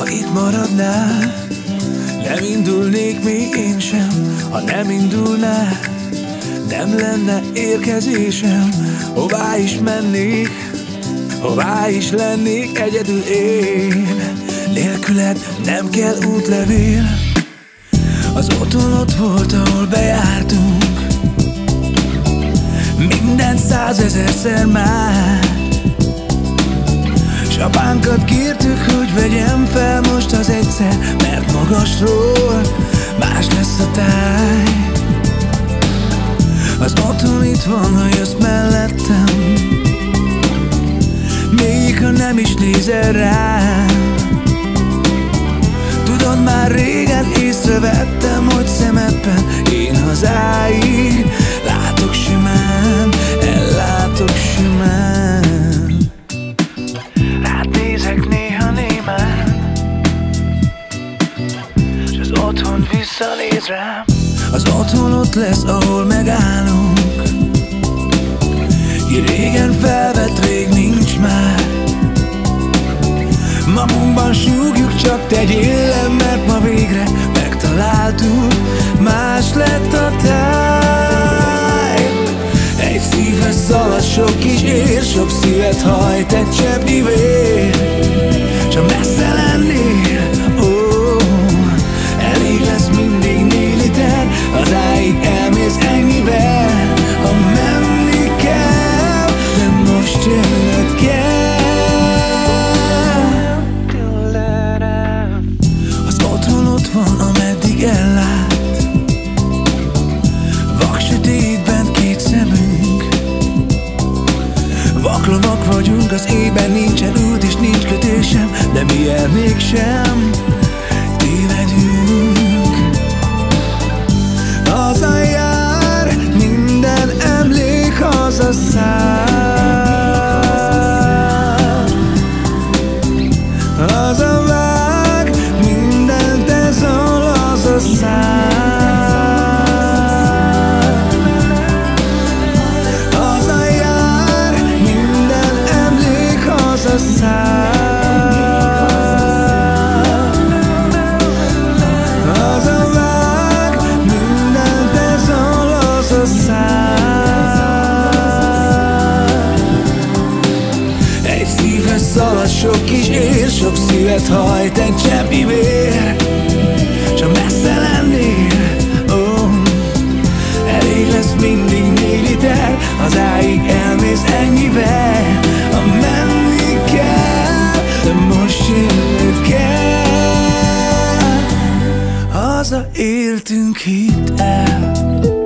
Ha itt maradnál Nem indulnék még én sem. Ha nem indulnál Nem lenne érkezésem. Hová is mennék Hová is lennék egyedül én? Nélküled nem kell útlevél. Az otthon ott volt, ahol bejártunk. Minden százezerszer már apánkat kértük, hogy vegyem fel most az egyszer Mert magasról más lesz a táj. Az otthon itt van, ha jössz mellettem. Még ha nem is nézel rám Tudod, már régen észrevettem, hogy szemedben lesz, ahol megállunk. Ki régen felvett, rég nincs már. Magunkban súgjuk, csak tegyél le, mert ma végre megtaláltuk. Más lett a táj. Egy szívhez szalad sok kis ér, sok szívet hajt egy cseppnyi Vaklovak vagyunk, az ében nincsen út és nincs kötésem De mi el mégsem tévedünk? Haza jár, minden emlék haza Haza éltünk, hidd el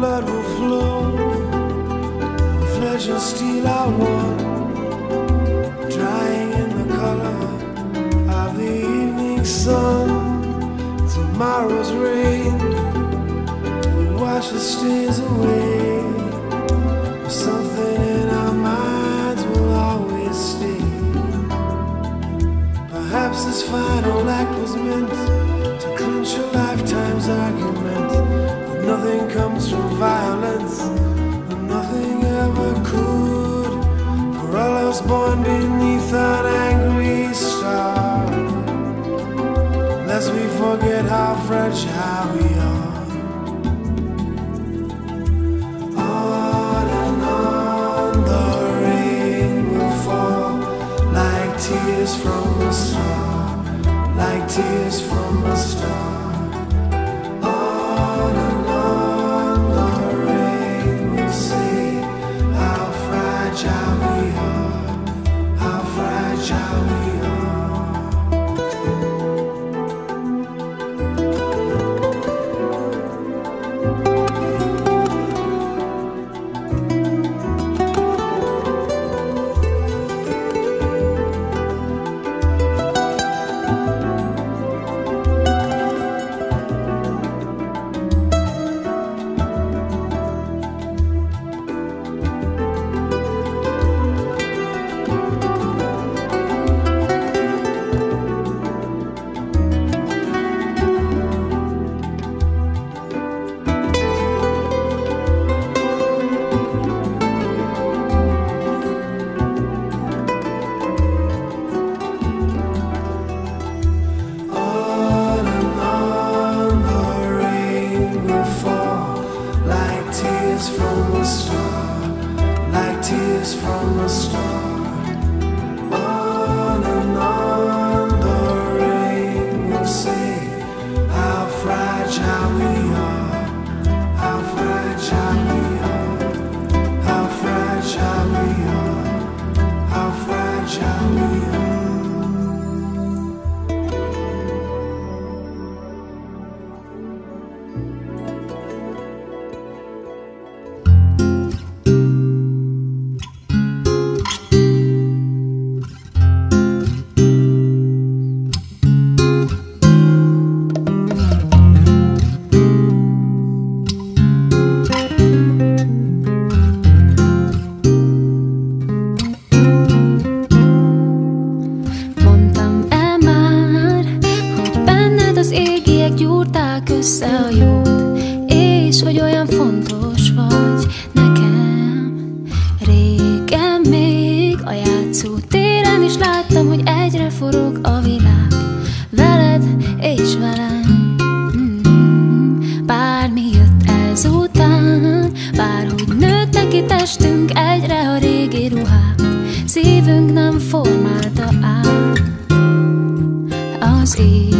blood will flow, flesh and steel are one, drying in the color of the evening sun. Tomorrow's rain will wash the stains away, born beneath an angry star. Lest we forget how fragile we are. tears from a star, like tears from a star. shall we all? elforog a világ. Veled és velem. Bármi jött ezután Bárhogy nőttek ki testünk Egyre a régi ruhák Szívünk nem formálta át Az ég.